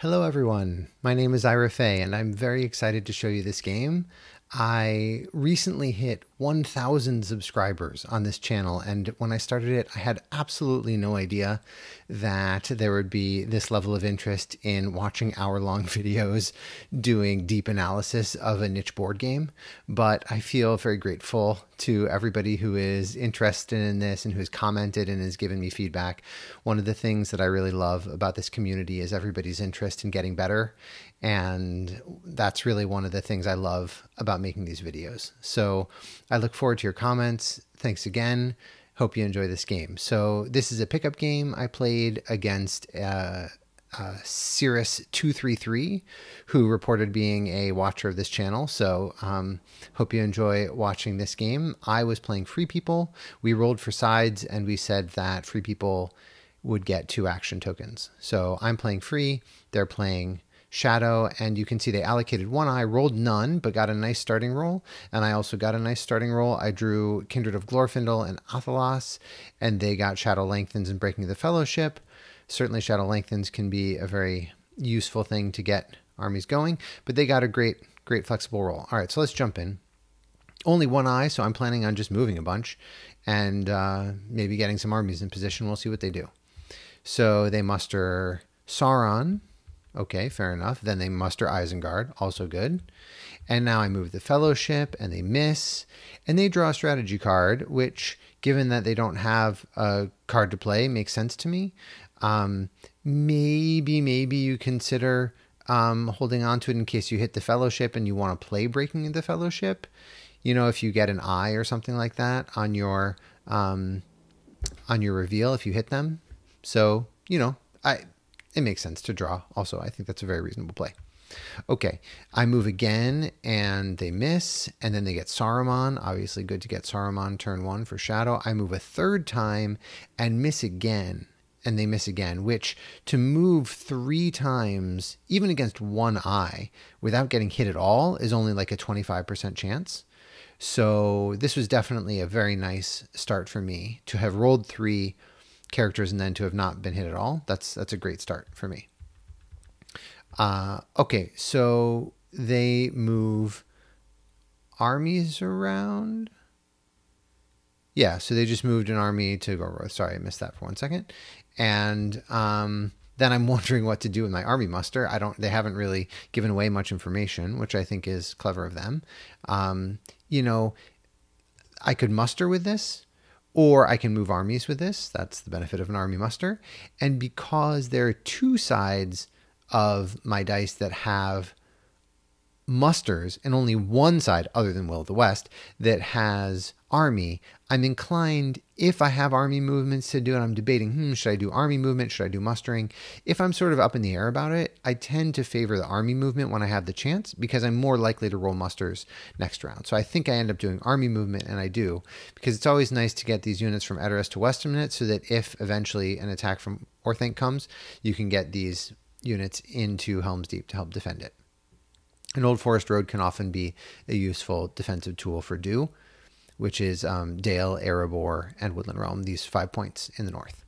Hello everyone, my name is Ira Fay and I'm very excited to show you this game. I recently hit 1,000 subscribers on this channel, and when I started it, I had absolutely no idea that there would be this level of interest in watching hour long videos doing deep analysis of a niche board game. But I feel very grateful to everybody who is interested in this and who has commented and has given me feedback. One of the things that I really love about this community is everybody's interest in getting better. And that's really one of the things I love about making these videos. So I look forward to your comments. Thanks again. Hope you enjoy this game. So this is a pickup game I played against uh, uh, Sirrus233, who reported being a watcher of this channel. So um, hope you enjoy watching this game. I was playing Free People. We rolled for sides and we said that Free People would get two action tokens. So I'm playing free, they're playing Shadow, and you can see they allocated one eye, rolled none, but got a nice starting roll. And I also got a nice starting roll. I drew Kindred of Glorfindel and Athelas, and they got Shadow Lengthens and Breaking the Fellowship. Certainly, Shadow Lengthens can be a very useful thing to get armies going, but they got a great, great flexible roll. All right, so let's jump in. Only one eye, so I'm planning on just moving a bunch and uh, maybe getting some armies in position. We'll see what they do. So they muster Sauron, Okay, fair enough. Then they muster Isengard, also good. And now I move the Fellowship, and they miss. And they draw a strategy card, which, given that they don't have a card to play, makes sense to me. Um, maybe, maybe you consider um, holding on to it in case you hit the Fellowship and you want to play Breaking the Fellowship. You know, if you get an eye or something like that on your um, on your reveal, if you hit them. So you know, I it makes sense to draw. Also, I think that's a very reasonable play. Okay, I move again and they miss, and then they get Saruman. Obviously, good to get Saruman turn one for Shadow. I move a third time and miss again, and they miss again, which to move three times, even against one eye, without getting hit at all, is only like a 25% chance. So, this was definitely a very nice start for me to have rolled three characters and then to have not been hit at all. That's that's a great start for me. Uh, okay, so they move armies around. Yeah, so they just moved an army to Gorgoroth. Sorry, I missed that for one second. And um, then I'm wondering what to do with my army muster. I don't. They haven't really given away much information, which I think is clever of them. Um, you know, I could muster with this, or I can move armies with this. That's the benefit of an army muster. And because there are two sides of my dice that have musters and only one side other than Will of the West that has army, I'm inclined, if I have army movements to do it, I'm debating, hmm, should I do army movement? Should I do mustering? If I'm sort of up in the air about it, I tend to favor the army movement when I have the chance because I'm more likely to roll musters next round. So I think I end up doing army movement, and I do because it's always nice to get these units from Edoras to Westemnet so that if eventually an attack from Orthanc comes, you can get these units into Helm's Deep to help defend it. An Old Forest Road can often be a useful defensive tool for Do which is um, Dale, Erebor, and Woodland Realm, these five points in the north.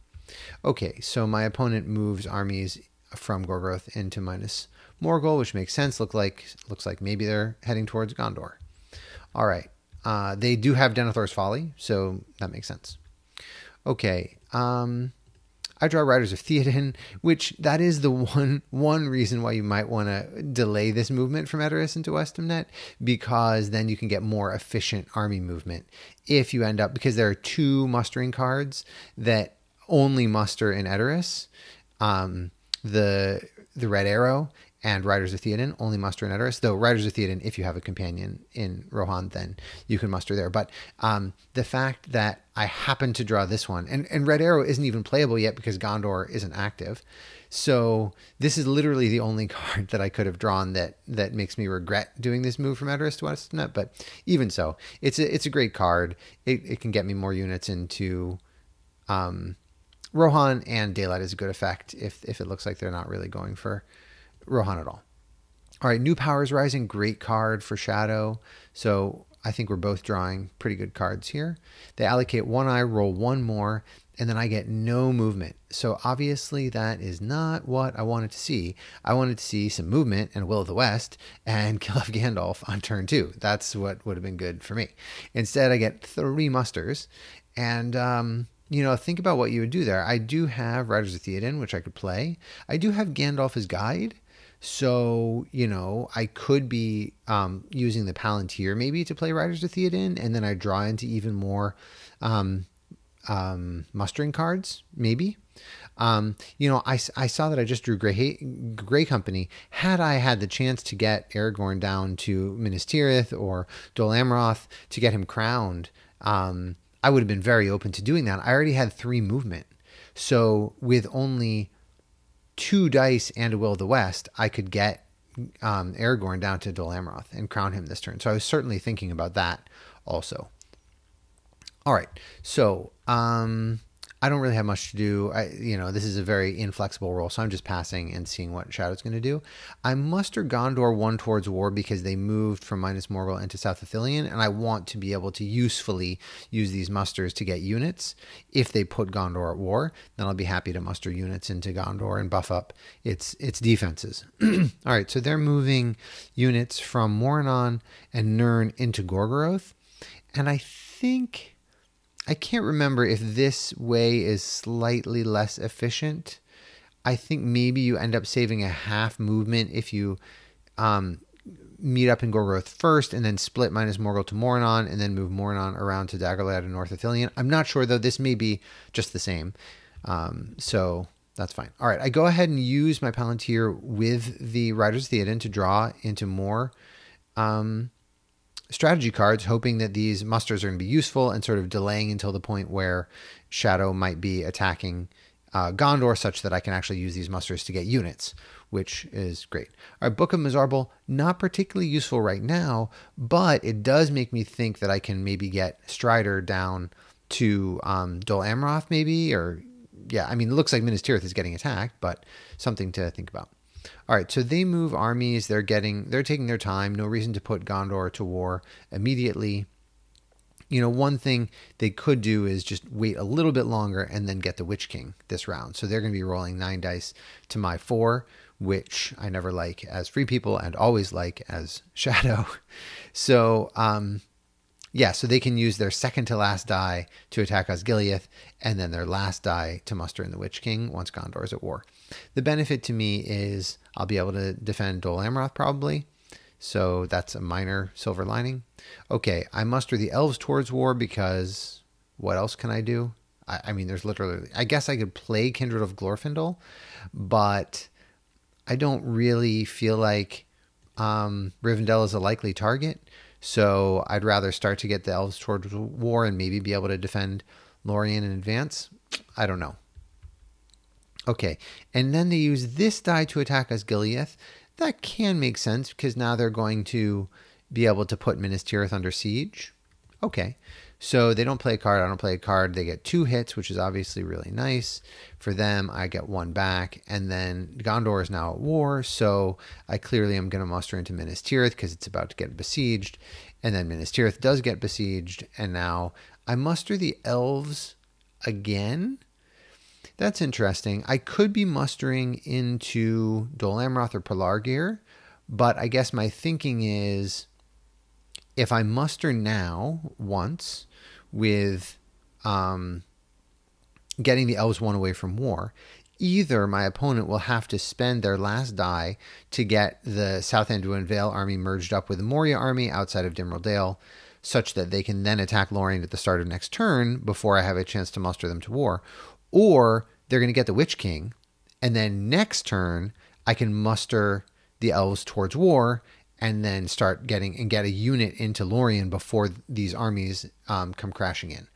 Okay, so my opponent moves armies from Gorgoroth into Minas Morgul, which makes sense. Look like looks like maybe they're heading towards Gondor. All right, uh, they do have Denethor's Folly, so that makes sense. Okay, um, I draw Riders of Theoden, which that is the one one reason why you might want to delay this movement from Edoras into Westernnet, because then you can get more efficient army movement. If you end up because there are two mustering cards that only muster in Edoras, um, the the Red Arrow and Riders of Theoden only muster in Edoras. Though Riders of Theoden, if you have a companion in Rohan, then you can muster there. But um, the fact that I happen to draw this one, and, and Red Arrow isn't even playable yet because Gondor isn't active. So this is literally the only card that I could have drawn that that makes me regret doing this move from Edoras to Westemnet. But even so, it's a it's a great card. It, it can get me more units into um, Rohan, and Daylight is a good effect if if it looks like they're not really going for Rohan at all. All right, New Powers Rising, great card for Shadow. So I think we're both drawing pretty good cards here. They allocate one eye, roll one more, and then I get no movement. So obviously that is not what I wanted to see. I wanted to see some movement and Will of the West and kill off Gandalf on turn two. That's what would have been good for me. Instead, I get three musters, and um, you know, think about what you would do there. I do have Riders of Theoden, which I could play. I do have Gandalf as guide. So, you know, I could be um, using the Palantir maybe to play Riders of Theoden, and then I draw into even more um, um, mustering cards, maybe. Um, you know, I, I saw that I just drew Gray, Gray Company. Had I had the chance to get Aragorn down to Minas Tirith or Dol Amroth to get him crowned, um, I would have been very open to doing that. I already had three movement. So with only two dice and a Will of the West, I could get um, Aragorn down to Dol Amroth and crown him this turn. So I was certainly thinking about that also. All right. So um, I don't really have much to do. I, you know, this is a very inflexible roll, so I'm just passing and seeing what Shadow's going to do. I muster Gondor one towards war because they moved from Minas Morgul into South Ithilien, and I want to be able to usefully use these musters to get units. If they put Gondor at war, then I'll be happy to muster units into Gondor and buff up its its defenses. All right, so they're moving units from Morannon and Nurn into Gorgoroth, and I think I can't remember if this way is slightly less efficient. I think maybe you end up saving a half movement if you um, meet up in Gorgoroth first and then split Minas Morgul to Morannon and then move Morannon around to Dagorlad and North Ithilien. I'm not sure though. This may be just the same. Um, so that's fine. All right, I go ahead and use my Palantir with the Riders Theoden to draw into more um, strategy cards, hoping that these musters are going to be useful and sort of delaying until the point where Shadow might be attacking uh, Gondor, such that I can actually use these musters to get units, which is great. Right, Book of Mazarbul, not particularly useful right now, but it does make me think that I can maybe get Strider down to um, Dol Amroth, maybe, or yeah, I mean, it looks like Minas Tirith is getting attacked, but something to think about. All right, so they move armies. They're getting, they're taking their time. No reason to put Gondor to war immediately. You know, one thing they could do is just wait a little bit longer and then get the Witch King this round. So they're going to be rolling nine dice to my four, which I never like as free people and always like as shadow. So, um, yeah, so they can use their second to last die to attack Osgiliath, and then their last die to muster in the Witch King once Gondor is at war. The benefit to me is I'll be able to defend Dol Amroth probably, so that's a minor silver lining. Okay, I muster the elves towards war because what else can I do? I, I mean, there's literally, I guess I could play Kindred of Glorfindel, but I don't really feel like um, Rivendell is a likely target. So I'd rather start to get the elves towards war and maybe be able to defend Lorien in advance. I don't know. Okay, and then they use this die to attack Osgiliath. That can make sense because now they're going to be able to put Minas Tirith under siege. Okay, so they don't play a card. I don't play a card. They get two hits, which is obviously really nice for them. I get one back, and then Gondor is now at war. So I clearly am going to muster into Minas Tirith because it's about to get besieged, and then Minas Tirith does get besieged, and now I muster the elves again that's interesting. I could be mustering into Dol Amroth or Pelargir, but I guess my thinking is if I muster now once with um, getting the elves one away from war, either my opponent will have to spend their last die to get the South Anduin Vale army merged up with the Moria army outside of Dimrill Dale, such that they can then attack Lorien at the start of next turn before I have a chance to muster them to war, or they're going to get the Witch King, and then next turn I can muster the elves towards war and then start getting and get a unit into Lorien before these armies um, come crashing in.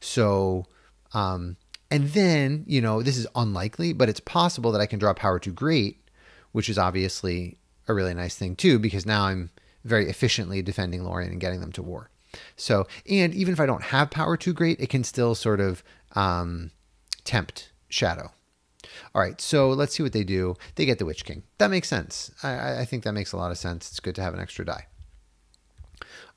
So, um, and then you know this is unlikely, but it's possible that I can draw power too great, which is obviously a really nice thing too, because now I'm very efficiently defending Lorien and getting them to war. So, and even if I don't have power too great, it can still sort of um, tempt Shadow. All right, so let's see what they do. They get the Witch King. That makes sense. I, I think that makes a lot of sense. It's good to have an extra die.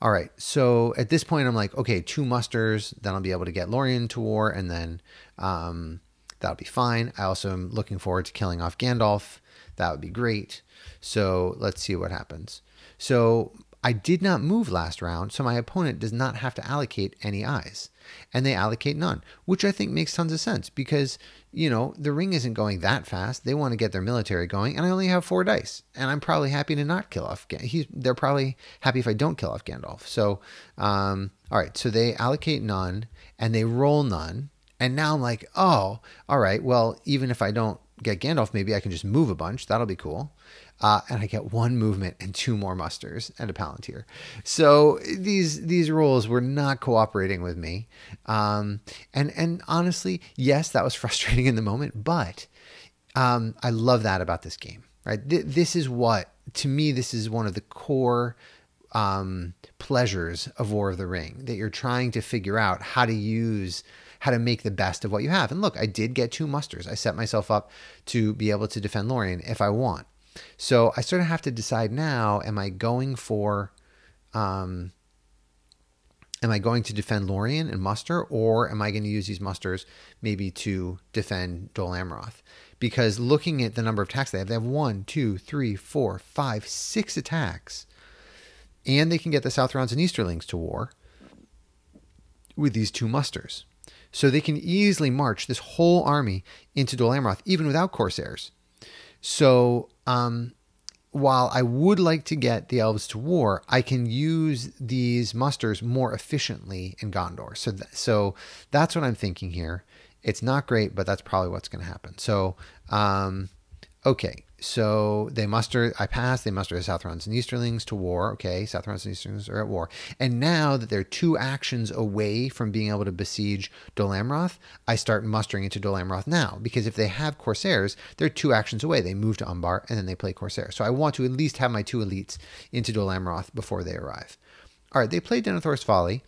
All right. So at this point, I'm like, okay, two musters, then I'll be able to get Lorien to war, and then um, that'll be fine. I also am looking forward to killing off Gandalf. That would be great. So let's see what happens. So I did not move last round, so my opponent does not have to allocate any eyes. And they allocate none, which I think makes tons of sense because, you know, the ring isn't going that fast. They want to get their military going, and I only have four dice. And I'm probably happy to not kill off. He's, they're probably happy if I don't kill off Gandalf. So, um, all right, so they allocate none and they roll none. And now I'm like, oh, all right, well, even if I don't get Gandalf, maybe I can just move a bunch. That'll be cool. Uh, and I get one movement and two more musters and a palantir. So these these rolls were not cooperating with me. Um, and and honestly, yes, that was frustrating in the moment, but um, I love that about this game. Right, Th- this is what to me this is one of the core um, pleasures of War of the Ring that you're trying to figure out how to use how to make the best of what you have. And look, I did get two musters. I set myself up to be able to defend Lorien if I want. So I sort of have to decide now: Am I going for, um, am I going to defend Lorien and muster, or am I going to use these musters maybe to defend Dol Amroth? Because looking at the number of attacks they have, they have one, two, three, four, five, six attacks, and they can get the Southrons and Easterlings to war with these two musters. So they can easily march this whole army into Dol Amroth, even without Corsairs. So um, while I would like to get the elves to war, I can use these musters more efficiently in Gondor. So, th- so that's what I'm thinking here. It's not great, but that's probably what's going to happen. So, um, okay, so they muster, I pass, they muster the Southrons and Easterlings to war. Okay, Southrons and Easterlings are at war. And now that they're two actions away from being able to besiege Dol Amroth, I start mustering into Dol Amroth now. Because if they have Corsairs, they're two actions away. They move to Umbar and then they play Corsair. So I want to at least have my two elites into Dol Amroth before they arrive. All right, they play Denethor's Folly.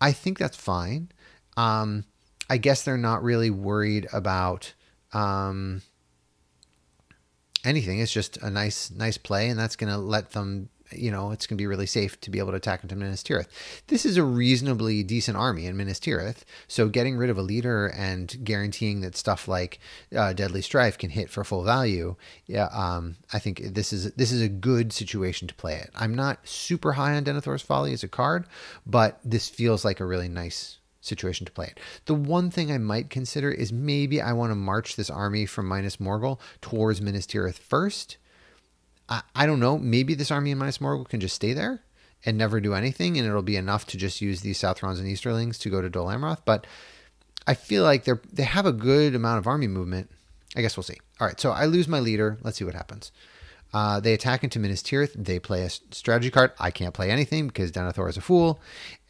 I think that's fine. Um, I guess they're not really worried about. Um, anything. It's just a nice, nice play, and that's going to let them. You know, it's going to be really safe to be able to attack into Minas Tirith. This is a reasonably decent army in Minas Tirith, so getting rid of a leader and guaranteeing that stuff like uh, Deadly Strife can hit for full value, yeah, um, I think this is this is a good situation to play it. I'm not super high on Denethor's Folly as a card, but this feels like a really nice situation to play it. The one thing I might consider is maybe I want to march this army from Minas Morgul towards Minas Tirith first. I, I don't know. Maybe this army in Minas Morgul can just stay there and never do anything, and it'll be enough to just use these Southrons and Easterlings to go to Dol Amroth. But I feel like they're they have a good amount of army movement. I guess we'll see. All right, so I lose my leader. Let's see what happens. Uh, they attack into Minas Tirith. They play a strategy card. I can't play anything because Denethor is a fool,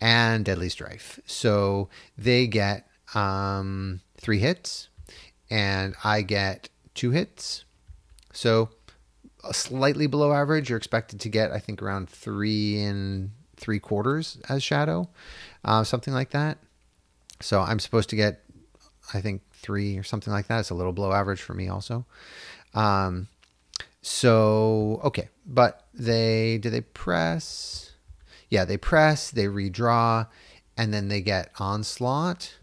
and Deadly Strife. So they get um, three hits, and I get two hits. So a slightly below average. You're expected to get, I think, around three and three quarters as Shadow, uh, something like that. So I'm supposed to get, I think, three or something like that. It's a little below average for me, also. Um, so okay, but they do they press? Yeah, they press, they redraw, and then they get onslaught.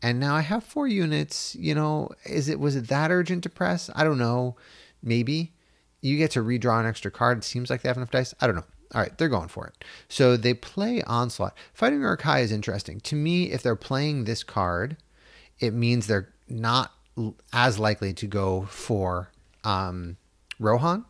And now I have four units. You know, is it was it that urgent to press? I don't know. Maybe you get to redraw an extra card. It seems like they have enough dice. I don't know. All right, they're going for it. So they play onslaught. Fighting Uruk-hai is interesting to me. If they're playing this card, it means they're not as likely to go for um, Rohan.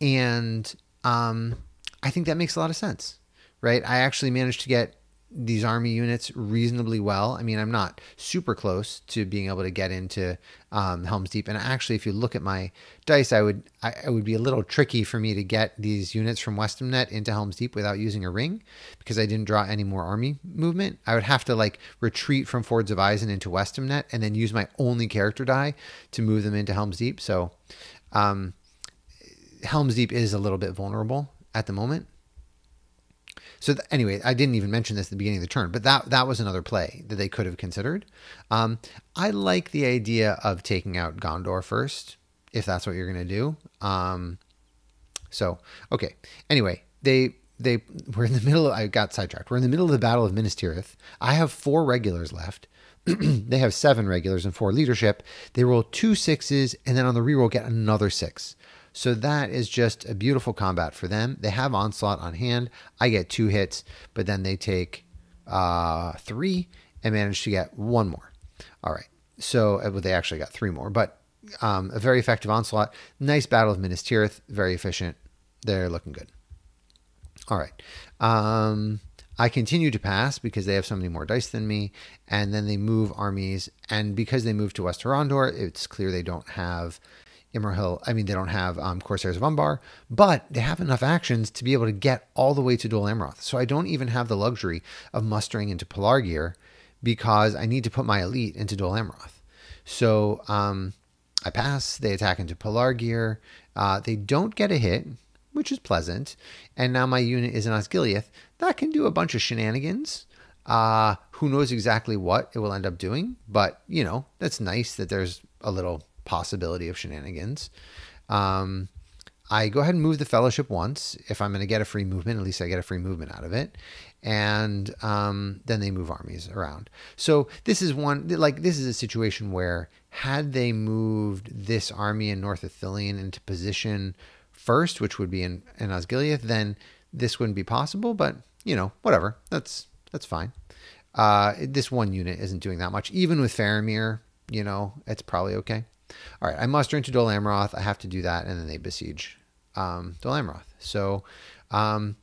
And um, I think that makes a lot of sense, right? I actually managed to get these army units reasonably well. I mean, I'm not super close to being able to get into um, Helm's Deep, and actually, if you look at my dice, I would I, it would be a little tricky for me to get these units from Westemnet into Helm's Deep without using a ring because I didn't draw any more army movement. I would have to like retreat from Fords of Isen into Westemnet and then use my only character die to move them into Helm's Deep. So. Um, Helm's Deep is a little bit vulnerable at the moment. So th- anyway, I didn't even mention this at the beginning of the turn, but that that was another play that they could have considered. Um, I like the idea of taking out Gondor first, if that's what you're going to do. Um, so okay. Anyway, they they we're in the middle. Of, I got sidetracked. We're in the middle of the Battle of Minas Tirith. I have four regulars left. they have seven regulars and four leadership. They roll two sixes, and then on the reroll get another six. So that is just a beautiful combat for them. They have onslaught on hand. I get two hits, but then they take uh, three and manage to get one more. All right. So uh, well, they actually got three more, but um, a very effective onslaught. Nice battle of Minas Tirith. Very efficient. They're looking good. All right. Um, I continue to pass because they have so many more dice than me, and then they move armies. And because they move to West Harondor, it's clear they don't have Imrahil. I mean, they don't have um, Corsairs of Umbar, but they have enough actions to be able to get all the way to Dol Amroth. So I don't even have the luxury of mustering into Pelargir because I need to put my elite into Dol Amroth. So um, I pass. They attack into Pelargir. Uh, they don't get a hit, which is pleasant. And now my unit is in Osgiliath. That can do a bunch of shenanigans. Uh, who knows exactly what it will end up doing, but you know, that's nice that there's a little possibility of shenanigans. Um, I go ahead and move the fellowship once. If I'm going to get a free movement, at least I get a free movement out of it. And um, then they move armies around. So this is one, like, this is a situation where had they moved this army in North Ithilien into position first, which would be in, in Osgiliath, then this wouldn't be possible. But, you know, whatever. That's, that's fine. Uh, this one unit isn't doing that much. Even with Faramir, you know, it's probably okay. All right, I muster into Dol Amroth. I have to do that, and then they besiege um, Dol Amroth. So um,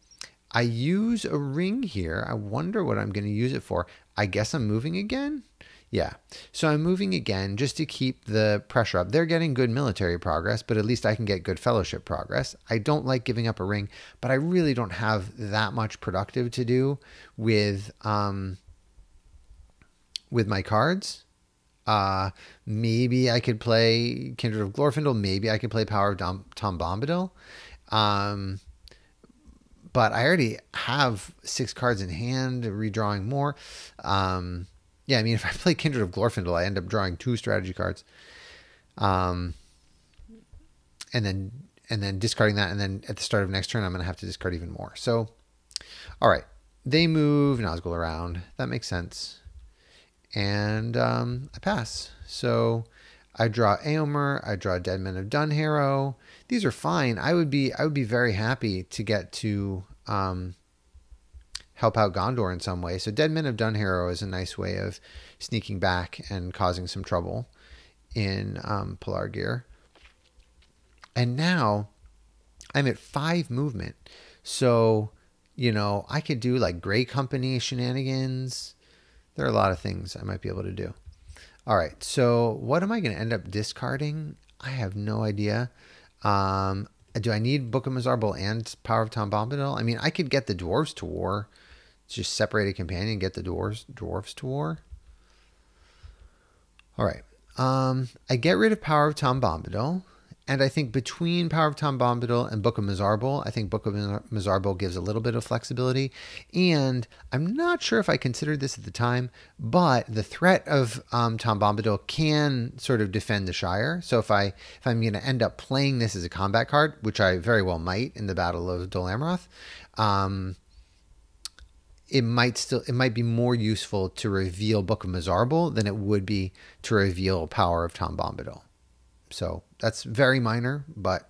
I use a ring here. I wonder what I'm going to use it for. I guess I'm moving again. Yeah. So I'm moving again just to keep the pressure up. They're getting good military progress, but at least I can get good fellowship progress. I don't like giving up a ring, but I really don't have that much productive to do with um with my cards. Uh, maybe I could play Kindred of Glorfindel. Maybe I could play Power of Dom- Tom Bombadil. Um, but I already have six cards in hand, redrawing more. Um, yeah, I mean, if I play Kindred of Glorfindel, I end up drawing two strategy cards. Um, and then and then discarding that, and then at the start of next turn, I'm going to have to discard even more. So, all right, they move Nazgul around. That makes sense and um, I pass. So I draw Eomer, I draw Dead Men of Dunharrow. These are fine. I would be I would be very happy to get to um, help out Gondor in some way. So Dead Men of Dunharrow is a nice way of sneaking back and causing some trouble in um, Pelargir. And now I'm at five movement. So, you know, I could do like Grey Company shenanigans. There are a lot of things I might be able to do. All right, so what am I going to end up discarding? I have no idea. Um, do I need Book of Mazarbul and Power of Tom Bombadil? I mean, I could get the dwarves to war. Just separate a companion, get the dwarves dwarves to war. All right. Um, I get rid of Power of Tom Bombadil. And I think between Power of Tom Bombadil and Book of Mazarbul, I think Book of Mazarbul gives a little bit of flexibility. And I'm not sure if I considered this at the time, but the threat of um, Tom Bombadil can sort of defend the Shire. So if I if I'm going to end up playing this as a combat card, which I very well might in the Battle of Dol Amroth, um, it might still it might be more useful to reveal Book of Mazarbul than it would be to reveal Power of Tom Bombadil. So that's very minor, but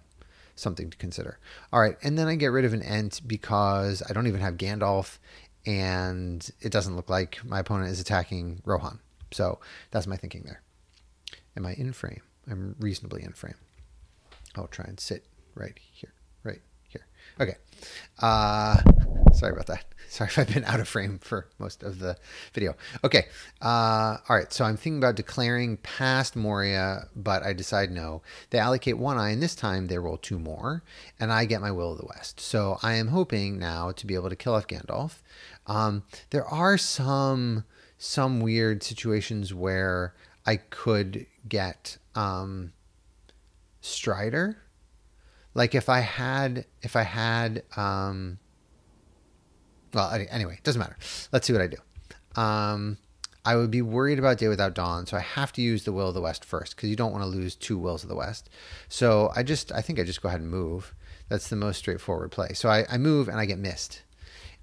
something to consider. All right, and then I get rid of an Ent because I don't even have Gandalf, and it doesn't look like my opponent is attacking Rohan. So that's my thinking there. Am I in frame? I'm reasonably in frame. I'll try and sit right here. Okay. Uh, sorry about that. Sorry if I've been out of frame for most of the video. Okay. Uh, all right. So I'm thinking about declaring past Moria, but I decide no. They allocate one eye, and this time they roll two more, and I get my Will of the West. So I am hoping now to be able to kill off Gandalf. Um, there are some some weird situations where I could get um, Strider. Like if I had if I had um, well, anyway, it doesn't matter. Let's see what I do. Um, I would be worried about Day Without Dawn, so I have to use the Will of the West first because you don't want to lose two Wills of the West. So I just, I think I just go ahead and move. That's the most straightforward play. So I, I move and I get missed,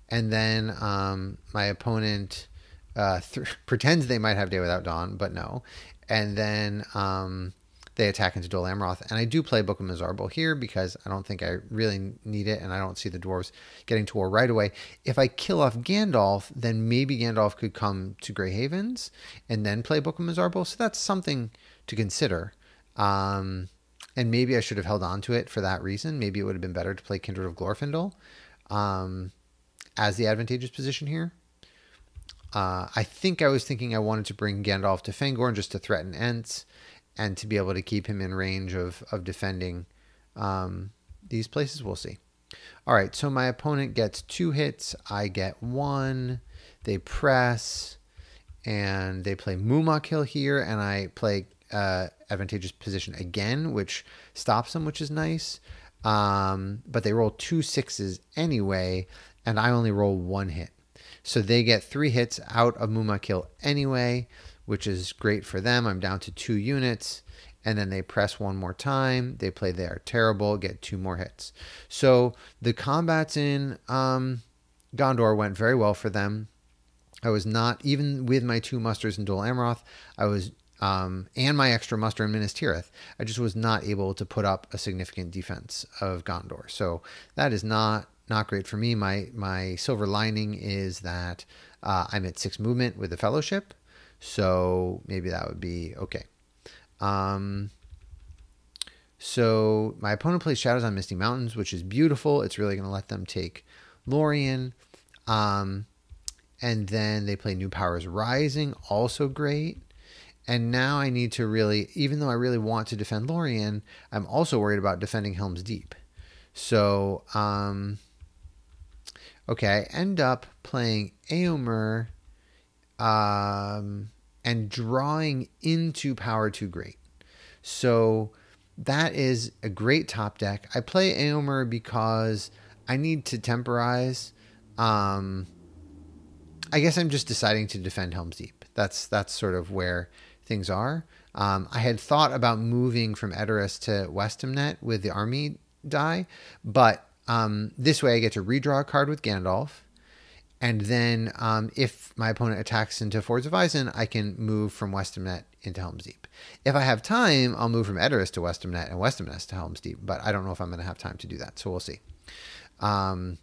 and then um, my opponent uh, th- pretends they might have Day Without Dawn, but no, and then um, they attack into Dol Amroth. And I do play Book of Mazarbul here because I don't think I really need it, and I don't see the dwarves getting to war right away. If I kill off Gandalf, then maybe Gandalf could come to Grey Havens and then play Book of Mazarbul. So that's something to consider. Um, and maybe I should have held on to it for that reason. Maybe it would have been better to play Kindred of Glorfindel um, as the advantageous position here. Uh, I think I was thinking I wanted to bring Gandalf to Fangorn just to threaten Ents and to be able to keep him in range of of defending um, these places. We'll see. All right, so my opponent gets two hits. I get one. They press, and they play Mumakil here, and I play uh, advantageous position again, which stops them, which is nice. Um, but they roll two sixes anyway, and I only roll one hit. So they get three hits out of Mumakil anyway which is great for them. I'm down to two units. And then they press one more time. They play they are terrible, get two more hits. So the combats in um, Gondor went very well for them. I was not, even with my two musters in Dol Amroth, I was, um, and my extra muster in Minas Tirith, I just was not able to put up a significant defense of Gondor. So that is not not great for me. My my silver lining is that uh, I'm at six movement with the Fellowship, so maybe that would be okay. Um, so my opponent plays Shadows on Misty Mountains, which is beautiful. It's really going to let them take Lorien. Um, and then they play New Powers Rising, also great. And now I need to really, even though I really want to defend Lorien, I'm also worried about defending Helm's Deep. So, um, okay, I end up playing Eomer um, and drawing into power too great. So that is a great top deck. I play Eomer because I need to temporize. Um, I guess I'm just deciding to defend Helm's Deep. That's that's sort of where things are. Um, I had thought about moving from Edoras to Westemnet with the army die, but um, this way I get to redraw a card with Gandalf. And then um, if my opponent attacks into Fords of Isen, I can move from Westemnet into Helm's Deep. If I have time, I'll move from Edoras to Westemnet and Westemnet to Helm's Deep, but I don't know if I'm going to have time to do that. So we'll see. Um,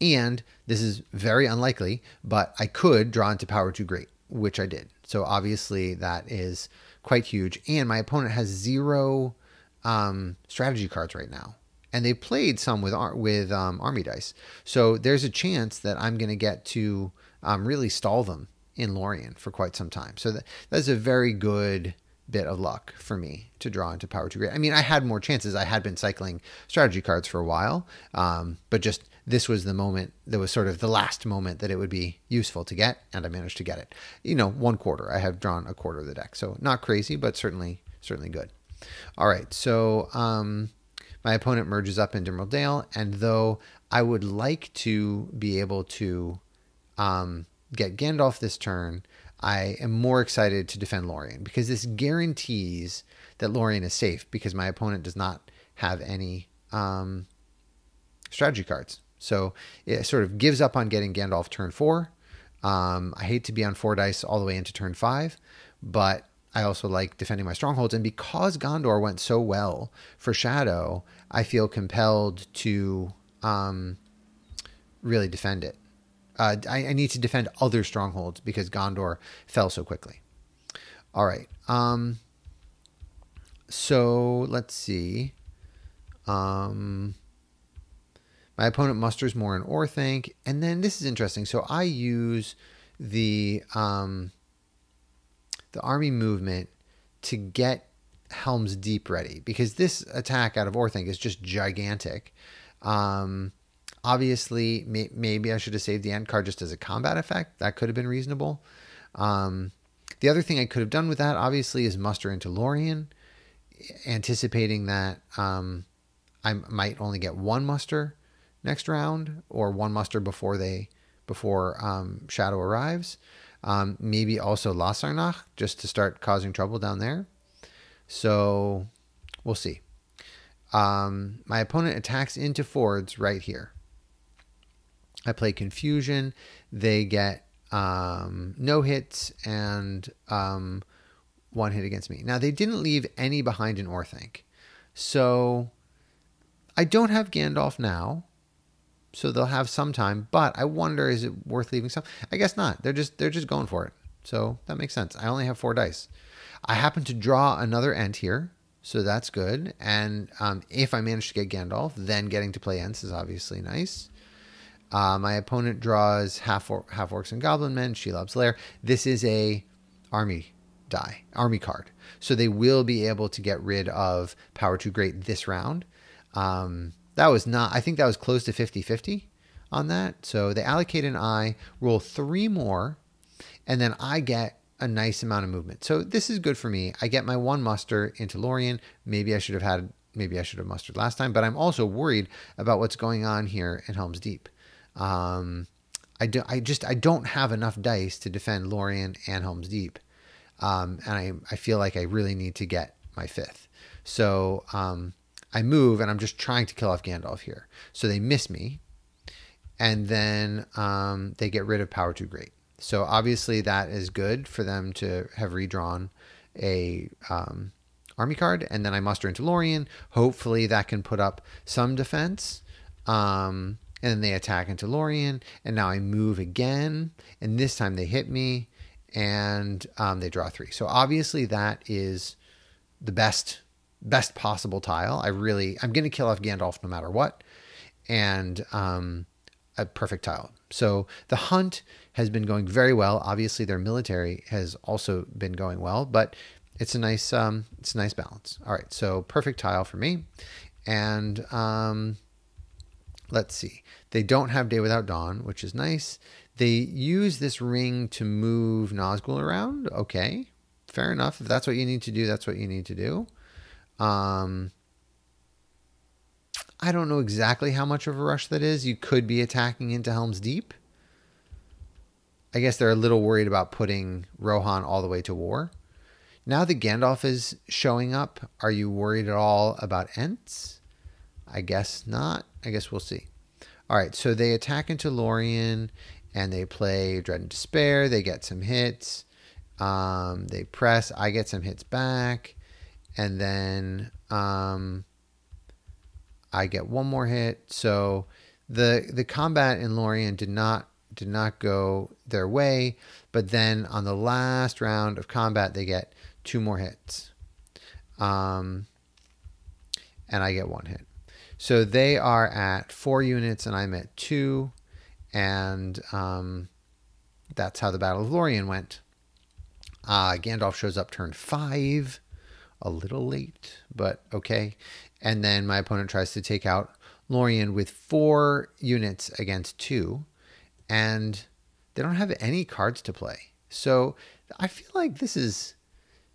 and this is very unlikely, but I could draw into Power Too Great, which I did. So obviously that is quite huge. And my opponent has zero um, strategy cards right now and they played some with with um, army dice. So there's a chance that I'm going to get to um, really stall them in Lorien for quite some time. So that, that's a very good bit of luck for me to draw into Power Too Great. I mean, I had more chances. I had been cycling strategy cards for a while, um, but just this was the moment that was sort of the last moment that it would be useful to get, and I managed to get it. You know, one quarter. I have drawn a quarter of the deck, so not crazy, but certainly certainly good. All right, so um, my opponent merges up into Dale, and though I would like to be able to um, get Gandalf this turn, I am more excited to defend Lorien because this guarantees that Lorien is safe because my opponent does not have any um, strategy cards. So it sort of gives up on getting Gandalf turn four. Um, I hate to be on four dice all the way into turn five, but I also like defending my strongholds. And because Gondor went so well for Shadow, I feel compelled to um, really defend it. Uh, I, I, need to defend other strongholds because Gondor fell so quickly. All right. Um, so let's see. Um, my opponent musters more in Orthanc. And then this is interesting. So I use the. Um, the army movement to get Helm's Deep ready because this attack out of Orthanc is just gigantic. Um, obviously, may, maybe I should have saved the Ent card just as a combat effect. That could have been reasonable. Um, the other thing I could have done with that, obviously, is muster into Lorien, anticipating that um, I might only get one muster next round or one muster before they before um, Shadow arrives. Um, maybe also Lossarnach just to start causing trouble down there. So we'll see. Um, my opponent attacks into Fords right here. I play Confusion. They get um, no hits and um, one hit against me. Now, they didn't leave any behind in Orthanc. So I don't have Gandalf now. So they'll have some time, but I wonder is it worth leaving some? I guess not. They're just they're just going for it. So that makes sense. I only have four dice. I happen to draw another Ent here, so that's good. And um, if I manage to get Gandalf, then getting to play Ents is obviously nice. Uh, my opponent draws half or, half orcs and goblin men. Shelob's Lair. This is a army die, army card, so they will be able to get rid of power too great this round. Um, that was not. I think that was close to 50-50 on that. So they allocate an eye, roll three more, and then I get a nice amount of movement. So this is good for me. I get my one muster into Lorien. Maybe I should have had. Maybe I should have mustered last time, but I'm also worried about what's going on here in Helm's Deep. Um, I do. I just I don't have enough dice to defend Lorien and Helm's Deep, um, and I I feel like I really need to get my fifth. So um, I move and I'm just trying to kill off Gandalf here. So they miss me, and then um, they get rid of Power Too Great. So obviously that is good for them to have redrawn a um, army card, and then I muster into Lorien. Hopefully that can put up some defense. Um, and then they attack into Lorien, and now I move again, and this time they hit me, and um, they draw three. So obviously that is the best best possible tile. I really I'm going to kill off Gandalf no matter what, and um, a perfect tile. So the hunt has been going very well. Obviously, their military has also been going well, but it's a nice um, it's a nice balance. All right, so perfect tile for me, and um, let's see. They don't have Day Without Dawn, which is nice. They use this ring to move Nazgul around. Okay, fair enough. If that's what you need to do, that's what you need to do. Um, I don't know exactly how much of a rush that is. You could be attacking into Helm's Deep. I guess they're a little worried about putting Rohan all the way to war. Now that Gandalf is showing up, are you worried at all about Ents? I guess not. I guess we'll see. All right, so they attack into Lorien and they play Dread and Despair. They get some hits. Um, they press. I get some hits back. And then um, I get one more hit. So the the combat in Lorien did not did not go their way, but then on the last round of combat they get two more hits. Um, and I get one hit. So they are at four units, and I'm at two, and um, that's how the Battle of Lorien went. Uh, Gandalf shows up turn five, a little late, but okay. And then my opponent tries to take out Lorien with four units against two, and they don't have any cards to play. So I feel like this is,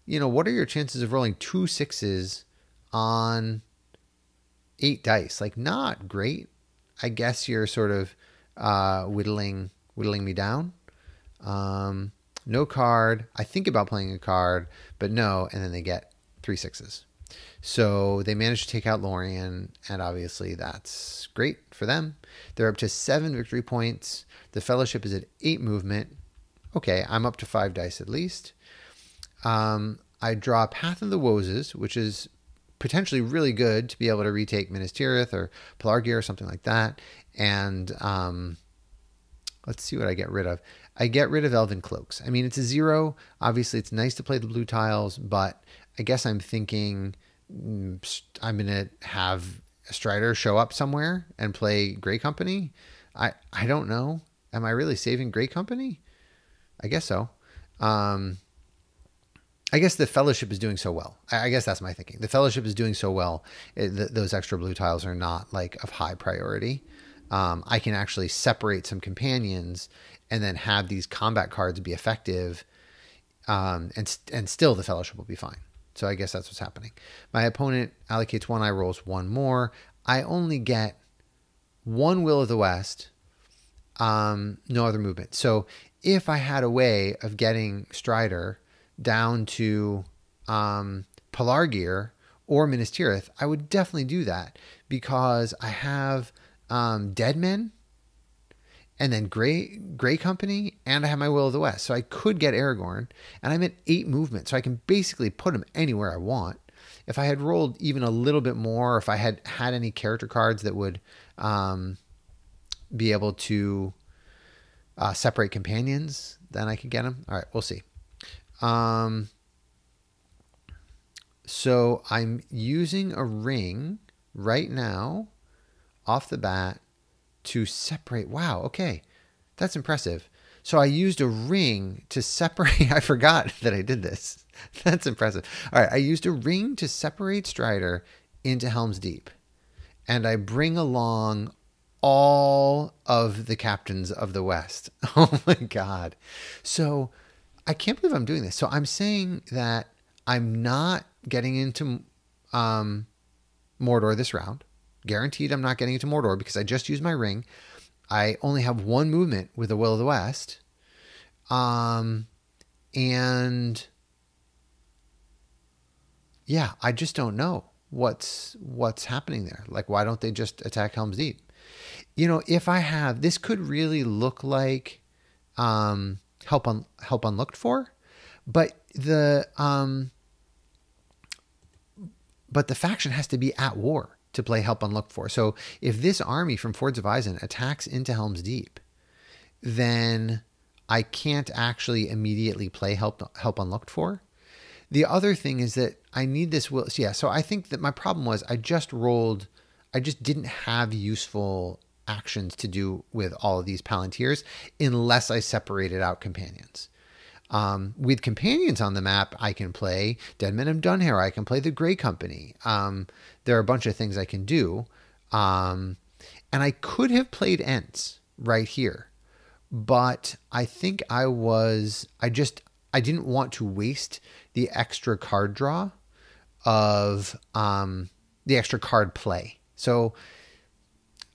you know, what are your chances of rolling two sixes on eight dice. Like not great. I guess you're sort of uh, whittling whittling me down. Um, no card. I think about playing a card, but no, and then they get three sixes. So they managed to take out Lorien, and obviously that's great for them. They're up to seven victory points. The Fellowship is at eight movement. Okay, I'm up to five dice at least. Um, I draw Path of the Woses, which is potentially really good to be able to retake Minas Tirith or Pelargir or something like that. And um, let's see what I get rid of. I get rid of Elven Cloaks. I mean, it's a zero. Obviously, it's nice to play the blue tiles, but I guess I'm thinking mm, I'm going to have Strider show up somewhere and play Grey Company. I, I don't know. Am I really saving Grey Company? I guess so. Um, I guess the fellowship is doing so well. I guess that's my thinking. The fellowship is doing so well. It, th- those extra blue tiles are not like of high priority. Um, I can actually separate some companions and then have these combat cards be effective, um, and and still the fellowship will be fine. So I guess that's what's happening. My opponent allocates one. I rolls one more. I only get one will of the west. Um, no other movement. So if I had a way of getting Strider down to um, Pelargir or Minas Tirith, I would definitely do that because I have um, Dead Men and then Gray Gray Company, and I have my Will of the West. So I could get Aragorn, and I'm at eight movement, so I can basically put him anywhere I want. If I had rolled even a little bit more, if I had had any character cards that would um, be able to uh, separate companions, then I could get him. All right, we'll see. Um, so I'm using a ring right now off the bat to separate. Wow, okay. That's impressive. So I used a ring to separate. I forgot that I did this. That's impressive. All right, I used a ring to separate Strider into Helm's Deep. And I bring along all of the captains of the West. Oh my God. So I can't believe I'm doing this. So I'm saying that I'm not getting into um, Mordor this round. Guaranteed I'm not getting into Mordor because I just used my ring. I only have one movement with the Will of the West. Um, and yeah, I just don't know what's what's happening there. Like, why don't they just attack Helm's Deep? You know, if I have this, could really look like um, help on help unlooked for, but the um, but the faction has to be at war to play help unlooked for. So if this army from Fords of Isen attacks into Helm's Deep, then I can't actually immediately play help help unlooked for. The other thing is that I need this will. So yeah, so I think that my problem was I just rolled. I just didn't have useful actions to do with all of these Palantirs unless I separated out companions. Um, with companions on the map, I can play Dead Men of Dunharrow. I can play the Gray Company. Um, there are a bunch of things I can do. Um, and I could have played Ents right here, but I think I was, I just, I didn't want to waste the extra card draw of um, the extra card play. So,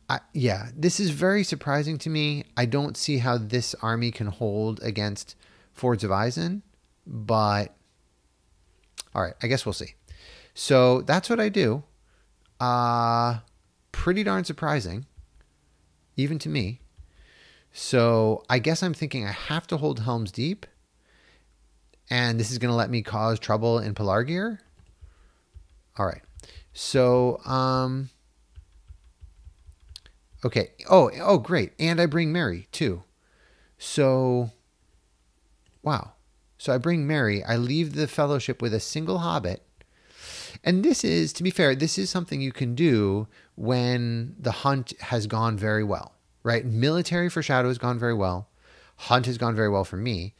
I, yeah, this is very surprising to me. I don't see how this army can hold against Fords of Isen, but all right, I guess we'll see. So that's what I do. Uh, pretty darn surprising, even to me. So I guess I'm thinking I have to hold Helm's Deep, and this is going to let me cause trouble in Pelargir. All right. So, um, okay. Oh, oh, great. And I bring Merry too. So Wow. So I bring Merry, I leave the fellowship with a single hobbit. And this is, to be fair, this is something you can do when the hunt has gone very well, right? Military for Shadow has gone very well. Hunt has gone very well for me.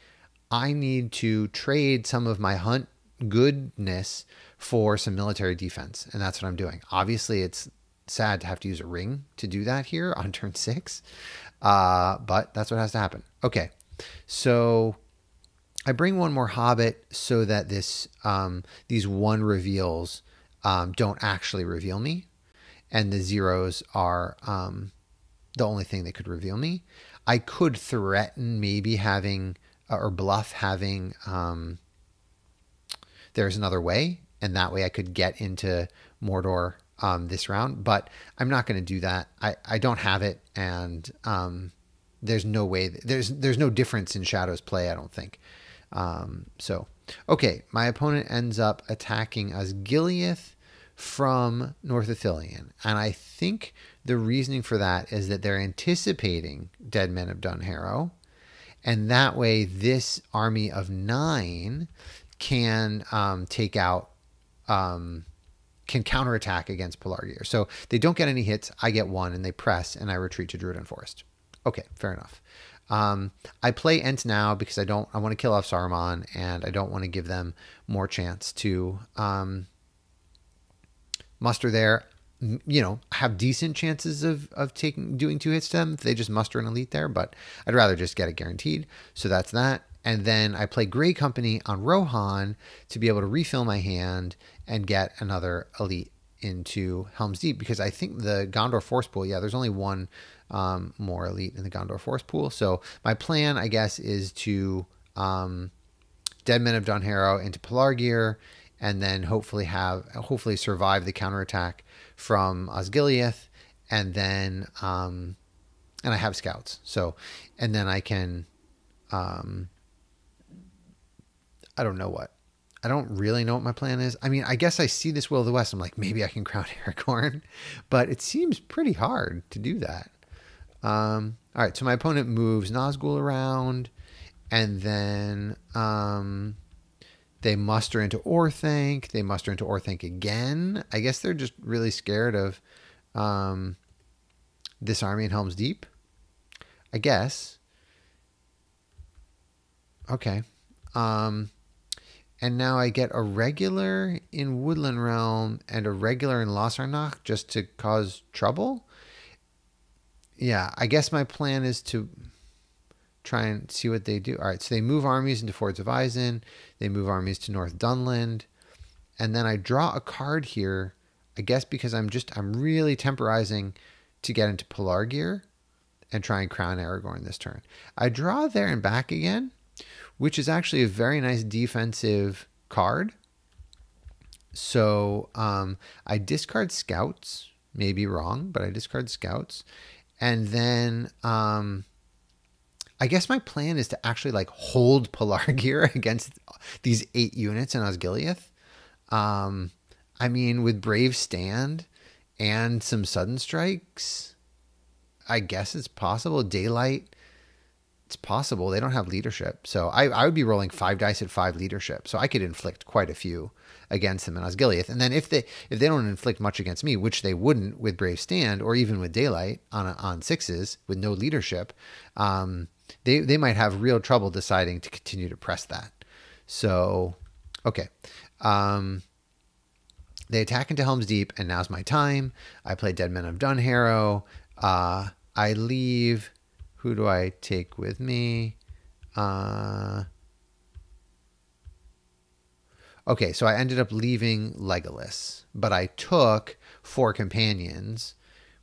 I need to trade some of my hunt goodness for some military defense. And that's what I'm doing. Obviously, it's sad to have to use a ring to do that here on turn six. Uh, but that's what has to happen. Okay. So I bring one more Hobbit so that this um, these one reveals um, don't actually reveal me, and the zeros are um, the only thing that could reveal me. I could threaten maybe having uh, or bluff having um, there's another way, and that way I could get into Mordor um, this round. But I'm not going to do that. I, I don't have it, and um, there's no way. There's there's no difference in Shadow's play. I don't think. Um, so, okay, my opponent ends up attacking Osgiliath from North Ithilien. And I think the reasoning for that is that they're anticipating Dead Men of Dunharrow. And that way, this army of nine can um, take out, um, can counterattack against Pelargir. So they don't get any hits. I get one, and they press, and I retreat to Druadan Forest. Okay, fair enough. Um, I play Ent now because I don't. I want to kill off Saruman, and I don't want to give them more chance to um, muster there. You know, have decent chances of of taking doing two hits to them if they just muster an elite there. But I'd rather just get it guaranteed. So that's that. And then I play Gray Company on Rohan to be able to refill my hand and get another elite into Helm's Deep because I think the Gondor Force Pool, yeah, there's only one um, more elite in the Gondor Force Pool. So my plan, I guess, is to um, Dead Men of Don Dunharrow into Pelargir, and then hopefully have hopefully survive the counterattack from Osgiliath, and then um, and I have scouts. So and then I can um, I don't know what. I don't really know what my plan is. I mean, I guess I see this Will of the West. I'm like, maybe I can crown Aragorn, but it seems pretty hard to do that. Um, all right, so my opponent moves Nazgul around, and then um, they muster into Orthanc. They muster into Orthanc again. I guess they're just really scared of um, this army in Helm's Deep. I guess. Okay. Um, and now I get a regular in Woodland Realm and a regular in Lossarnach just to cause trouble. Yeah, I guess my plan is to try and see what they do. All right, so they move armies into Fords of Isen, they move armies to North Dunland, and then I draw a card here. I guess because I'm just I'm really temporizing to get into Pelargir and try and crown Aragorn this turn. I draw there and back again, which is actually a very nice defensive card. So um, I discard scouts, maybe wrong, but I discard scouts. And then um, I guess my plan is to actually like hold Pelargir against these eight units in Osgiliath. Um, I mean, with Brave Stand and some sudden strikes, I guess it's possible. Daylight, it's possible. They don't have leadership. So I, I would be rolling five dice at five leadership. So I could inflict quite a few against them in Osgiliath. And then if they if they don't inflict much against me, which they wouldn't with Brave Stand or even with Daylight on on sixes with no leadership, um, they they might have real trouble deciding to continue to press that. So, okay. Um, they attack into Helm's Deep, and now's my time. I play Dead Men of Dunharrow. Uh, I leave. Who do I take with me? Uh, okay, so I ended up leaving Legolas, but I took four companions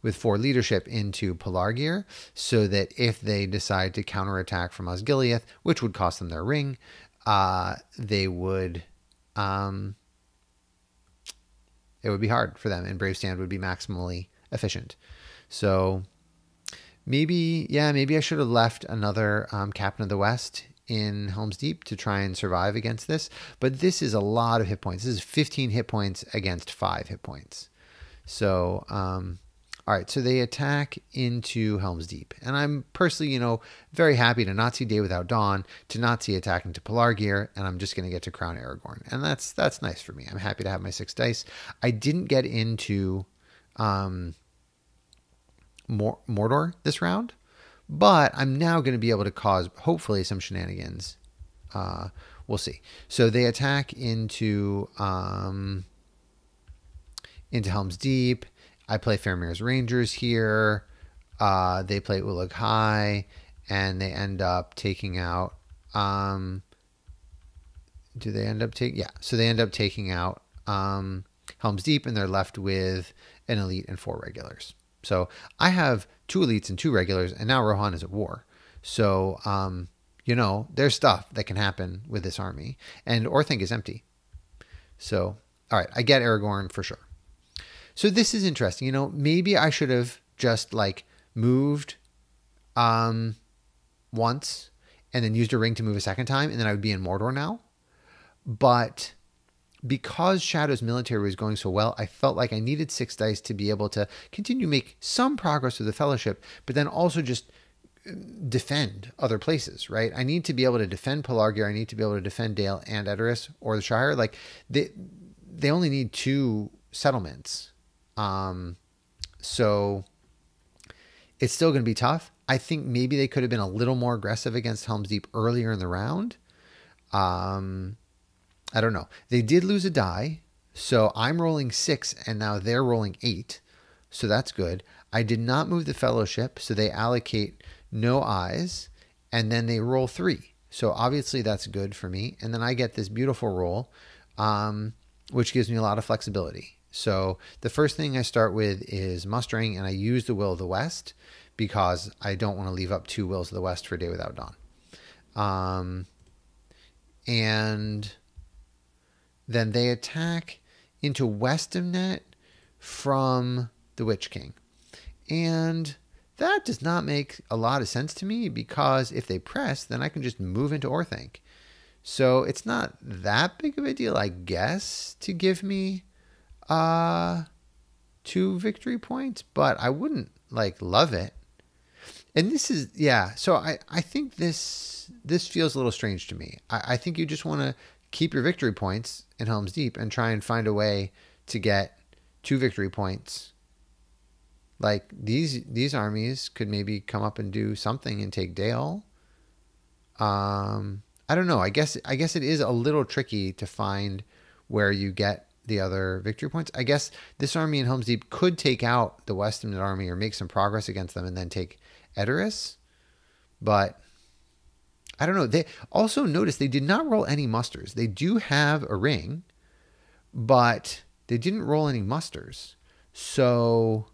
with four leadership into Pelargir, so that if they decide to counterattack from Osgiliath, which would cost them their ring, uh, they would. Um, it would be hard for them, and Brave Stand would be maximally efficient. So maybe, yeah, maybe I should have left another um, Captain of the West in Helm's Deep to try and survive against this. But this is a lot of hit points. This is 15 hit points against five hit points. So um, all right, so they attack into Helm's Deep. And I'm personally, you know, very happy to not see Day Without Dawn, to not see attack into Pelargir, and I'm just going to get to Crown Aragorn. And that's that's nice for me. I'm happy to have my six dice. I didn't get into um, Mordor this round, but I'm now going to be able to cause, hopefully, some shenanigans. Uh, we'll see. So they attack into um, into Helm's Deep I play Faramir's Rangers here. Uh, they play Uruk-hai, and they end up taking out. Um, do they end up taking? Yeah, so they end up taking out um, Helm's Deep, and they're left with an elite and four regulars. So I have two elites and two regulars, and now Rohan is at war. So um, you know, there's stuff that can happen with this army, and Orthanc is empty. So all right, I get Aragorn for sure. So this is interesting. You know, maybe I should have just like moved um once and then used a ring to move a second time and then I would be in Mordor now. But because Shadow's military was going so well, I felt like I needed six dice to be able to continue make some progress with the fellowship, but then also just uh, defend other places, right? I need to be able to defend Pelargir. I need to be able to defend Dale and Edoras or the Shire. Like they they only need two settlements um, so it's still going to be tough. I think maybe they could have been a little more aggressive against Helm's Deep earlier in the round. Um, I don't know. They did lose a die, so I'm rolling six, and now they're rolling eight, so that's good. I did not move the fellowship, so they allocate no eyes, and then they roll three. So obviously that's good for me. And then I get this beautiful roll, um, which gives me a lot of flexibility. So the first thing I start with is mustering, and I use the Will of the West because I don't want to leave up two Wills of the West for a Day Without Dawn. Um, and then they attack into Westemnet from the Witch King. And that does not make a lot of sense to me because if they press, then I can just move into Orthanc. So it's not that big of a deal, I guess, to give me uh two victory points, but I wouldn't like love it. And this is yeah, so I, I think this this feels a little strange to me. I, I think you just want to keep your victory points in Helm's Deep and try and find a way to get two victory points like these these armies could maybe come up and do something and take Dale. Um, I don't know. I guess I guess it is a little tricky to find where you get the other victory points. I guess this army in Helm's Deep could take out the Westemnet army or make some progress against them and then take Edoras. But I don't know. They also notice they did not roll any musters. They do have a ring, but they didn't roll any musters. So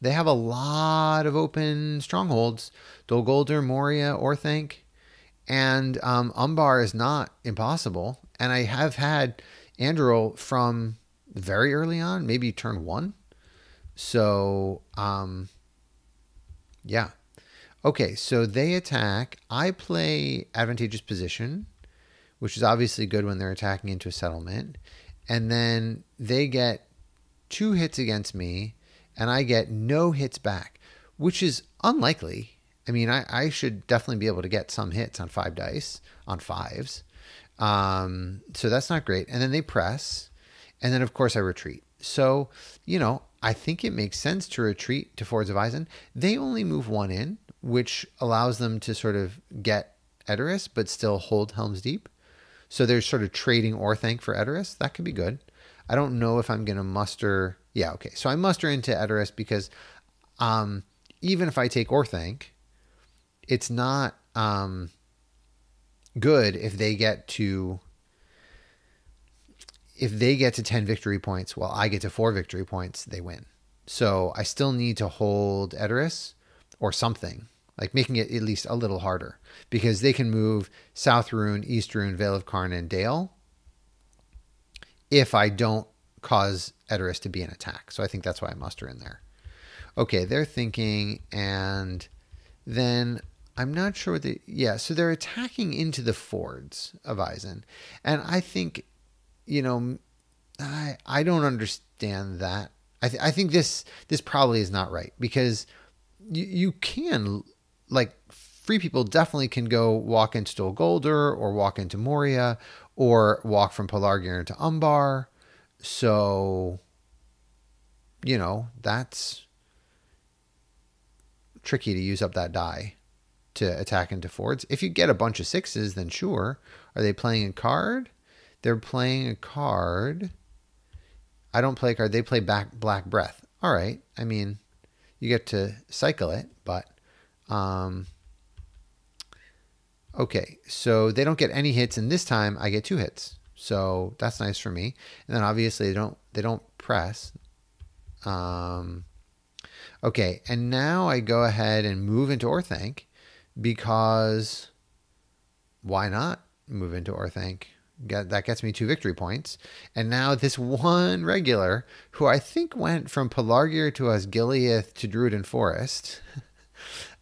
they have a lot of open strongholds Dol Guldur, Moria, Orthanc. And um, Umbar is not impossible. And I have had Anduril from very early on, maybe turn one. So, um, yeah. Okay, so they attack. I play advantageous position, which is obviously good when they're attacking into a settlement. And then they get two hits against me and I get no hits back, which is unlikely. I mean, I, I should definitely be able to get some hits on five dice, on fives. Um, so that's not great. And then they press, and then of course I retreat. So, you know, I think it makes sense to retreat to Fords of Isen. They only move one in, which allows them to sort of get Edoras, but still hold Helm's Deep. So they're sort of trading Orthanc for Edoras. That could be good. I don't know if I'm going to muster yeah, okay. So I muster into Edoras because um, even if I take Orthanc, it's not um, good if they get to if they get to 10 victory points while I get to 4 victory points, they win. So I still need to hold Edoras or something, like making it at least a little harder because they can move South Rhun, East Rhun, Vale of Qarn, and Dale if I don't cause Edoras to be an attack. So I think that's why I muster in there. Okay, they're thinking, and then I'm not sure what yeah. So they're attacking into the fords of Isen, and I think, you know, I I don't understand that. I th- I think this this probably is not right because you you can like free people definitely can go walk into Dol Guldur or walk into Moria or walk from Pelargir into Umbar so, you know, that's tricky to use up that die to attack into fords. If you get a bunch of sixes, then sure. Are they playing a card? They're playing a card. I don't play a card. They play back Black Breath. All right. I mean, you get to cycle it, but um, okay. So they don't get any hits, and this time I get two hits. So that's nice for me. And then obviously they don't they don't press. Um, okay, and now I go ahead and move into Orthanc because why not move into Orthanc? Get, that gets me two victory points. And now this one regular, who I think went from Pelargir to Osgiliath to Druadan Forest,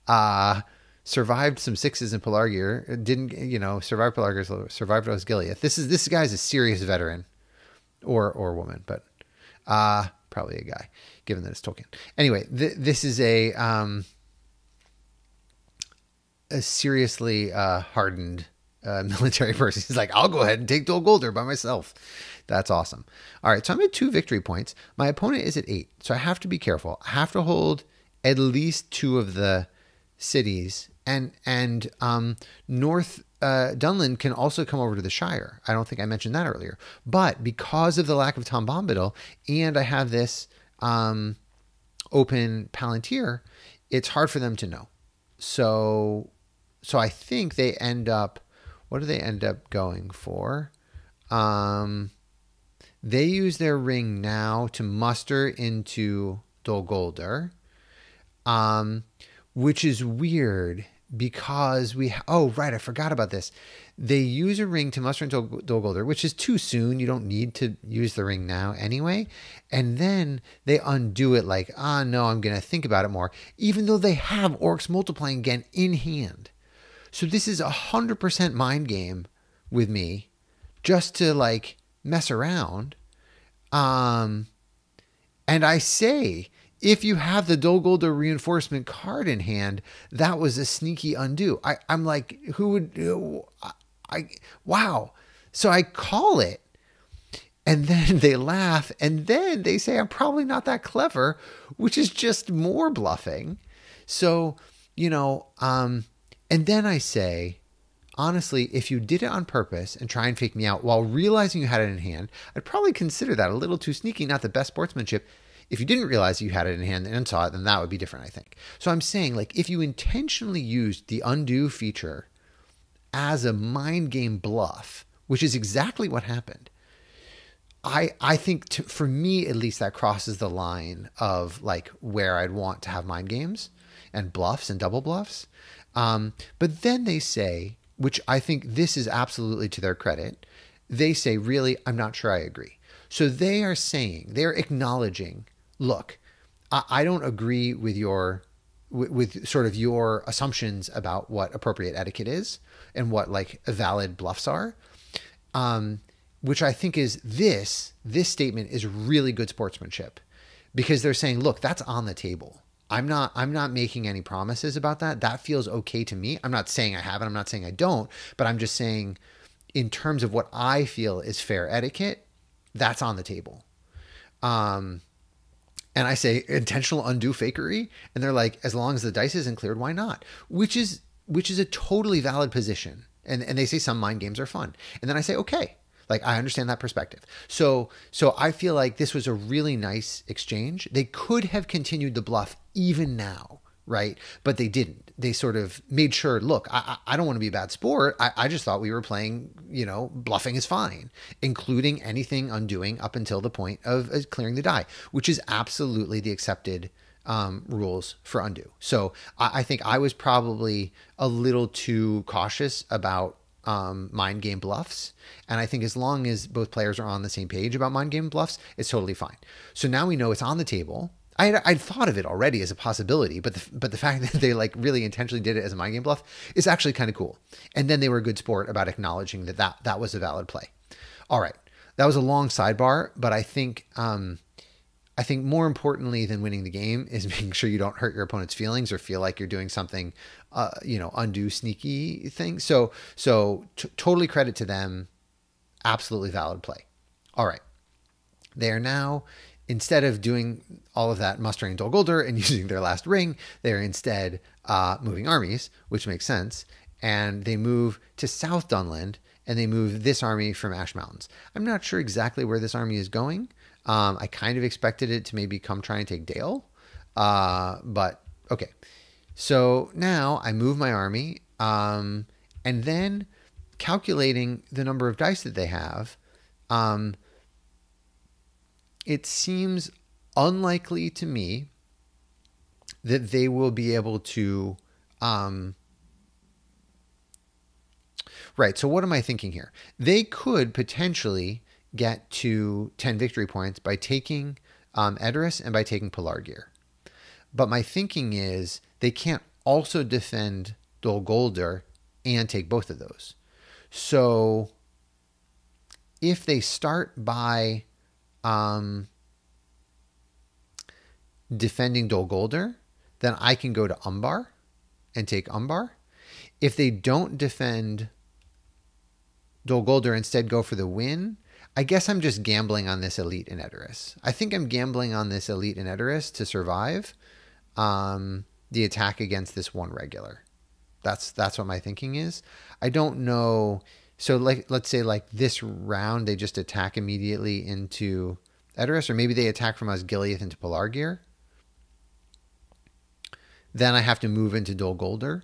uh, survived some sixes in Pelargir, didn't you know survived Pelargir, survived Osgiliath. This is this guy's a serious veteran, or or woman, but uh probably a guy, given that it's Tolkien. Anyway, th- this is a um a seriously uh, hardened uh, military person. He's like, I'll go ahead and take Dol Guldur by myself. That's awesome. All right, so I'm at two victory points. My opponent is at eight, so I have to be careful. I have to hold at least two of the cities and and um, North uh, Dunland can also come over to the Shire. I don't think I mentioned that earlier, but because of the lack of Tom Bombadil, and I have this um, open Palantir, it's hard for them to know. So, so I think they end up. What do they end up going for? Um, They use their ring now to muster into Dol Guldur, um, which is weird because we. Oh, right, I forgot about this. They use a ring to muster into Dol Guldur, which is too soon. You don't need to use the ring now anyway. And then they undo it like, ah, oh, no, I'm to think about it more, even though they have Orcs multiplying again in hand. So this is a 100% mind game with me just to like mess around. Um, and I say, if you have the Dol Guldur reinforcement card in hand, that was a sneaky undo. I, I'm like, who would, I, I, wow. So I call it. And then they laugh. And then they say, I'm probably not that clever, which is just more bluffing. So, you know, um, and then I say, honestly, if you did it on purpose and try and fake me out while realizing you had it in hand, I'd probably consider that a little too sneaky, not the best sportsmanship. If you didn't realize you had it in hand and saw it, then that would be different, I think. So I'm saying, like, if you intentionally used the undo feature as a mind game bluff, which is exactly what happened, I I think to, for me at least that crosses the line of like where I'd want to have mind games and bluffs and double bluffs. Um, but then they say, which I think this is absolutely to their credit, they say, really, I'm not sure I agree. So they are saying, they're acknowledging, look, I, I don't agree with your with, with, sort of your assumptions about what appropriate etiquette is and what like valid bluffs are. Um, which I think is this this statement is really good sportsmanship because they're saying, look, that's on the table. I'm not I'm not making any promises about that. That feels okay to me. I'm not saying I haven't, I'm not saying I don't, but I'm just saying in terms of what I feel is fair etiquette, that's on the table. Um and I say intentional undo fakery and they're like as long as the dice isn't cleared, why not? Which is which is a totally valid position. And and they say some mind games are fun. And then I say okay, like I understand that perspective. So so I feel like this was a really nice exchange. They could have continued the bluff even now, right? But they didn't. They sort of made sure, look, I, I don't want to be a bad sport. I, I just thought we were playing, you know, bluffing is fine, including anything undoing up until the point of uh, clearing the die, which is absolutely the accepted um, rules for undo. So I, I think I was probably a little too cautious about um, mind game bluffs. And I think as long as both players are on the same page about mind game bluffs, it's totally fine. So now we know it's on the table. I had, I'd thought of it already as a possibility, but the, but the fact that they like really intentionally did it as a mind game bluff is actually kind of cool. And then they were a good sport about acknowledging that that, that was a valid play. All right, that was a long sidebar, but I think um, I think more importantly than winning the game is making sure you don't hurt your opponent's feelings or feel like you're doing something, uh, you know, undue sneaky thing. So, so totally credit to them. Absolutely valid play. All right. They are now, instead of doing all of that mustering Dol Guldur and using their last ring, they're instead uh, moving armies, which makes sense. And they move to South Dunland and they move this army from Ash Mountains. I'm not sure exactly where this army is going. Um, I kind of expected it to maybe come try and take Dale, uh, but okay. So now I move my army, um, and then calculating the number of dice that they have, um, it seems unlikely to me that they will be able to. Um, right. So what am I thinking here? They could potentially get to 10 victory points by taking um, Edoras and by taking Pelargir. But my thinking is they can't also defend Dol Guldur and take both of those. So if they start by um, defending Dol Guldur, then I can go to Umbar and take Umbar. If they don't defend Dol Guldur, instead go for the win, I guess I'm just gambling on this elite in Edoras. I think I'm gambling on this elite in Edoras to survive um, the attack against this one regular. That's that's what my thinking is. I don't know. So like let's say like this round they just attack immediately into Edoras, or maybe they attack from Osgiliath into Pelargir. Then I have to move into Dol Guldur.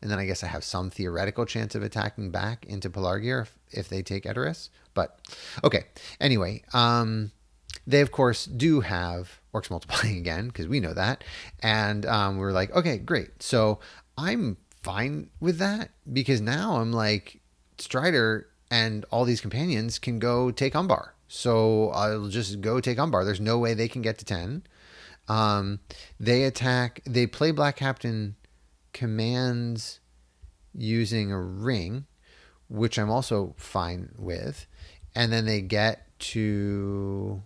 and then I guess I have some theoretical chance of attacking back into Pelargir if, if they take Edoras. But okay, anyway, um, they of course do have orcs multiplying again because we know that, and um, we are like, okay, great. So I'm fine with that because now I'm like Strider and all these companions can go take Umbar. So I'll just go take Umbar. There's no way they can get to 10. Um, they attack, they play Black Captain commands using a ring, which I'm also fine with. And then they get to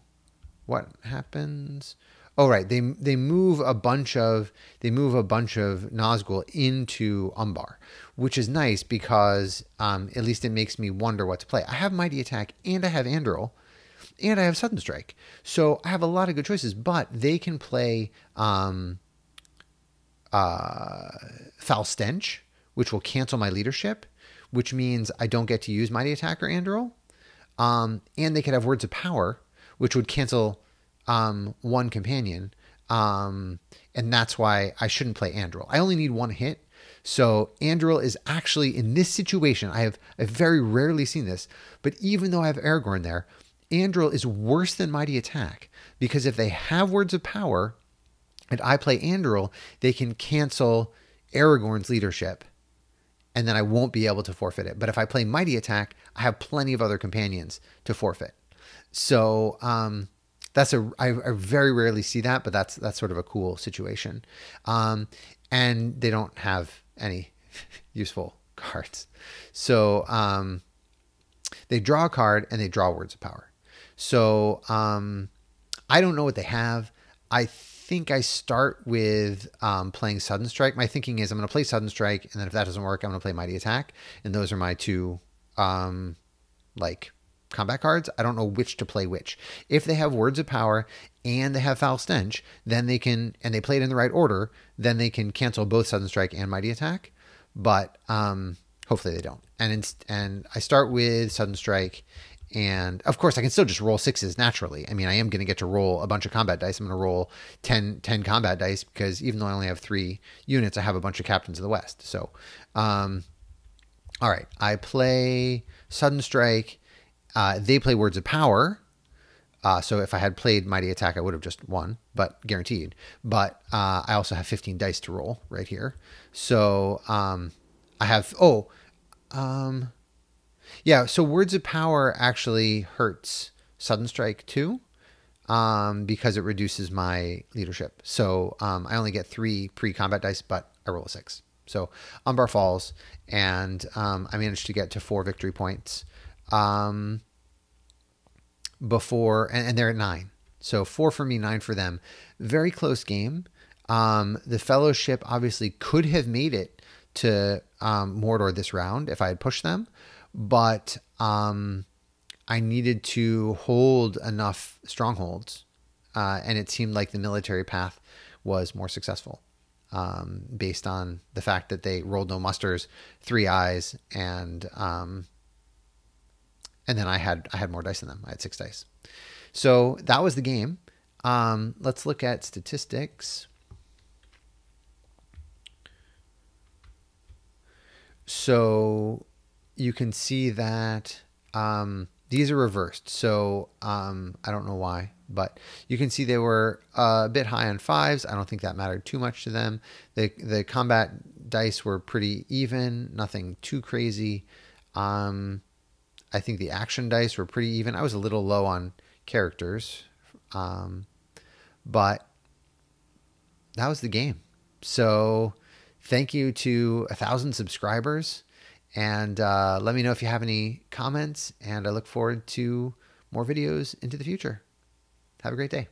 what happens? Oh right, they they move a bunch of they move a bunch of Nazgul into Umbar, which is nice because um, at least it makes me wonder what to play. I have Mighty Attack and I have Anduril, and I have Sudden Strike, so I have a lot of good choices. But they can play um, uh, Foul Stench, which will cancel my leadership, which means I don't get to use Mighty Attack or Anduril. Um, and they could have Words of Power, which would cancel um, one companion. Um, and that's why I shouldn't play Anduril. I only need one hit. So Anduril is actually in this situation. I have I've very rarely seen this, but even though I have Aragorn there, Anduril is worse than Mighty Attack because if they have Words of Power and I play Anduril, they can cancel Aragorn's leadership and then I won't be able to forfeit it. But if I play Mighty Attack, I have plenty of other companions to forfeit. So um, that's a I, I very rarely see that, but that's that's sort of a cool situation. Um, and they don't have any useful cards, so um, they draw a card and they draw words of power. So um, I don't know what they have. I think I start with um, playing Sudden Strike. My thinking is I'm going to play Sudden Strike, and then if that doesn't work, I'm going to play Mighty Attack, and those are my two um, like combat cards. I don't know which to play which. If they have Words of Power and they have Foul Stench, then they can, and they play it in the right order, then they can cancel both Sudden Strike and Mighty Attack. But um, hopefully they don't. And in, and I start with Sudden Strike, and of course I can still just roll sixes naturally. I mean, I am going to get to roll a bunch of combat dice. I'm going to roll 10, 10 combat dice because even though I only have three units, I have a bunch of Captains of the West. So, um, all right, I play Sudden Strike uh, they play Words of Power. Uh, so if I had played Mighty Attack, I would have just won, but guaranteed. But uh, I also have 15 dice to roll right here. So um, I have, oh, um, yeah. So Words of Power actually hurts Sudden Strike too um, because it reduces my leadership. So um, I only get three pre combat dice, but I roll a six. So Umbar falls, and um, I managed to get to four victory points. Um, before, and, and they're at nine. So four for me, nine for them. Very close game. Um, the Fellowship obviously could have made it to um, Mordor this round if I had pushed them, but um, I needed to hold enough strongholds, uh, and it seemed like the military path was more successful um, based on the fact that they rolled no musters, three eyes, and um, and then I had I had more dice than them. I had six dice. So that was the game. Um, let's look at statistics. So you can see that um, these are reversed. So um, I don't know why, but you can see they were a bit high on fives. I don't think that mattered too much to them. The the combat dice were pretty even, nothing too crazy. Um, I think the action dice were pretty even. I was a little low on characters, um, but that was the game. So thank you to a thousand subscribers, and uh, let me know if you have any comments. And I look forward to more videos into the future. Have a great day.